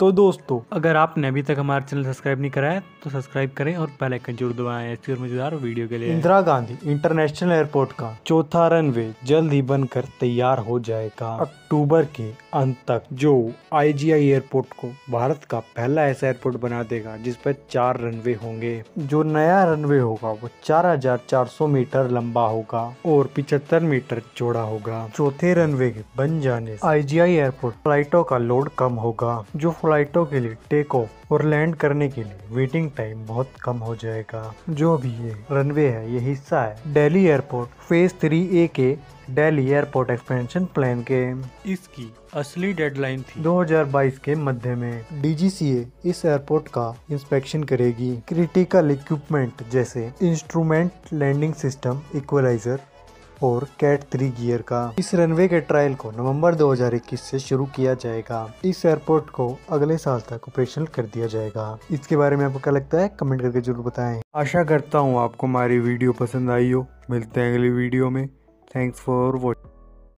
तो दोस्तों अगर आपने अभी तक हमारा चैनल सब्सक्राइब नहीं कराया तो सब्सक्राइब करें और पहले आइकन ज़रूर दबाएँ। ऐसी और मज़ेदार वीडियो के लिए। इंदिरा गांधी इंटरनेशनल एयरपोर्ट का चौथा रनवे जल्द ही बनकर तैयार हो जाएगा। अक्टूबर के अंत तक जो आईजीआई एयरपोर्ट को भारत का पहला ऐसा एयरपोर्ट बना देगा जिस पर चार रनवे होंगे। जो नया रनवे होगा वो 4,400 मीटर लंबा होगा और 75 मीटर चौड़ा होगा। चौथे रनवे बन जाने आईजीआई एयरपोर्ट फ्लाइटों का लोड कम होगा जो फ्लाइटों के लिए टेक ऑफ़ और लैंड करने के लिए वेटिंग टाइम बहुत कम हो जाएगा। जो भी ये रनवे है ये हिस्सा है Delhi airport phase three A के दिल्ली एयरपोर्ट एक्सपेंशन प्लान के। इसकी असली डेडलाइन थी। 2022 के मध्य में डीजीसीए इस एयरपोर्ट का इंस्पेक्शन करेगी। क्रिटिकल इक्विपमेंट जैसे इंस्ट्रूमेंट लैंडिंग सिस्टम इक्वलाइजर और कैट थ्री गियर का इस रनवे के ट्रायल को नवंबर 2021 से शुरू किया जाएगा। इस एयरपोर्ट को अगले साल तक ऑपरेशनल कर दिया जाएगा। इसके बारे में आपको क्या लगता है? कमेंट करके ज़रूर बताएँ। आशा करता हूँ आपको हमारी वीडियो पसंद आई हो। मिलते हैं अगली वीडियो में। Thanks for watching